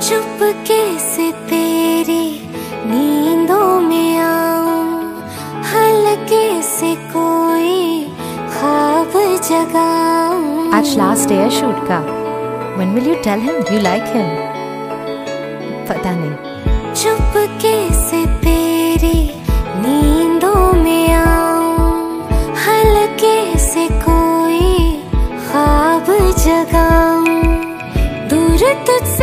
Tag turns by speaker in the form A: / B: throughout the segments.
A: चुपके से तेरी नींदों में आऊँ। हल्के से कोई ख्वाब जगाऊं।
B: आज लास्ट डे है शूट का। When will you tell him you like him? पता नहीं।
A: चुपके से तेरी नींदों में आऊँ। हल्के से कोई ख्वाब जगाऊं। दूर तुझसे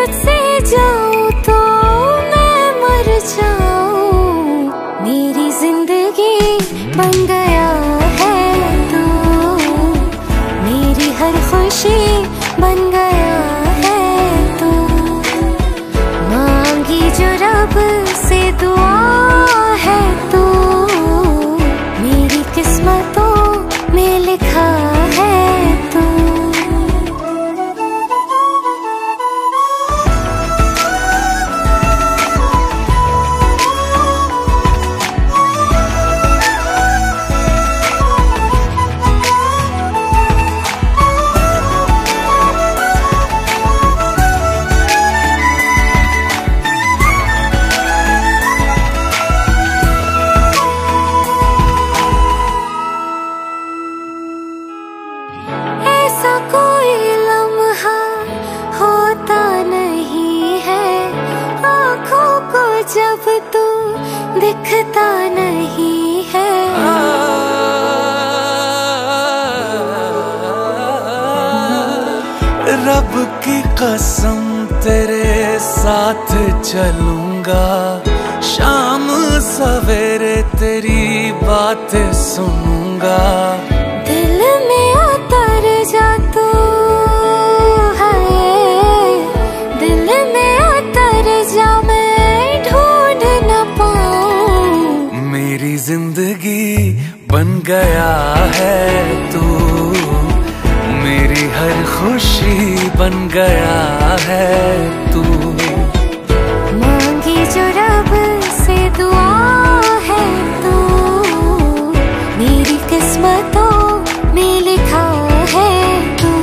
A: तुझसे जाऊँ तो मैं मर जाऊँ। मेरी ज़िंदगी बन गया है तू। मेरी हर खुशी बन गया है तू। मांगी जो रब से दुआ है तू। मेरी किस्मतों दिखता नहीं है।
C: रब की कसम तेरे साथ चलूँगा। शाम सवेरे तेरी बात सुनूँगा। बन गया है तू। मेरी हर खुशी बन गया है तू।
A: मांगी जो रब से दुआ है तू। मेरी किस्मतों में लिखा है तू।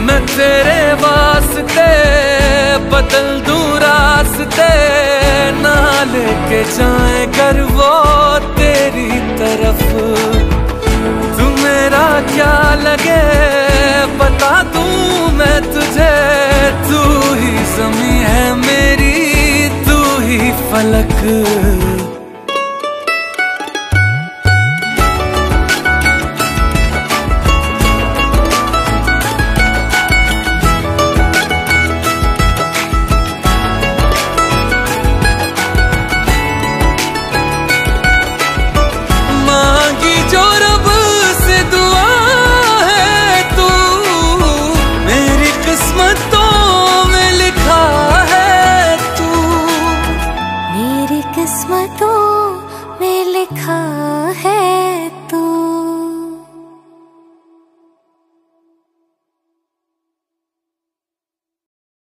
C: मैं तेरे वास्ते बदल दूँ रास्ते ना लेके जाए कर वो लगे बता दूँ मैं तुझे तू ही जमी है मेरी तू ही फलक।